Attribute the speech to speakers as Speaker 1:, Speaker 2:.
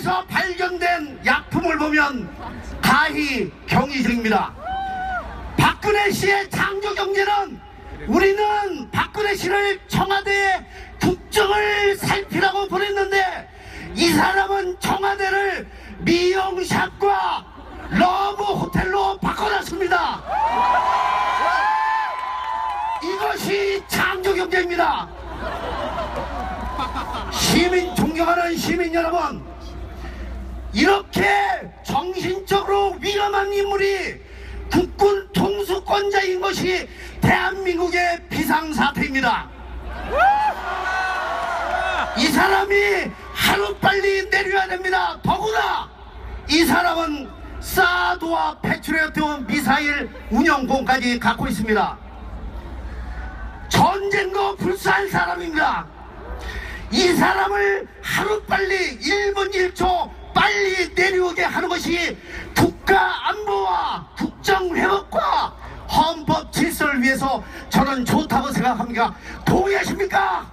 Speaker 1: 북한에서 발견된 약품을 보면 가히 경이적입니다. 박근혜 씨의 창조 경제는 우리는 박근혜 씨를 청와대에 국정을 살피라고 보냈는데 이 사람은 청와대를 미용샵과 러브 호텔로 바꿔놨습니다. 이것이 창조 경제입니다. 시민 존경하는 시민 여러분 이렇게 정신적으로 위험한 인물이 국군 통수권자인 것이 대한민국의 비상사태입니다. 이 사람이 하루빨리 내려야 됩니다. 더구나 이 사람은 사드와 패트리어트 미사일 운영공까지 갖고 있습니다. 전쟁도 불사한 사람입니다. 이 사람을 하루빨리 1분 1초 빨리 내려오게 하는 것이 국가 안보와 국정 회복과 헌법 질서를 위해서 저는 좋다고 생각합니다. 동의하십니까?